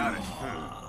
Got it.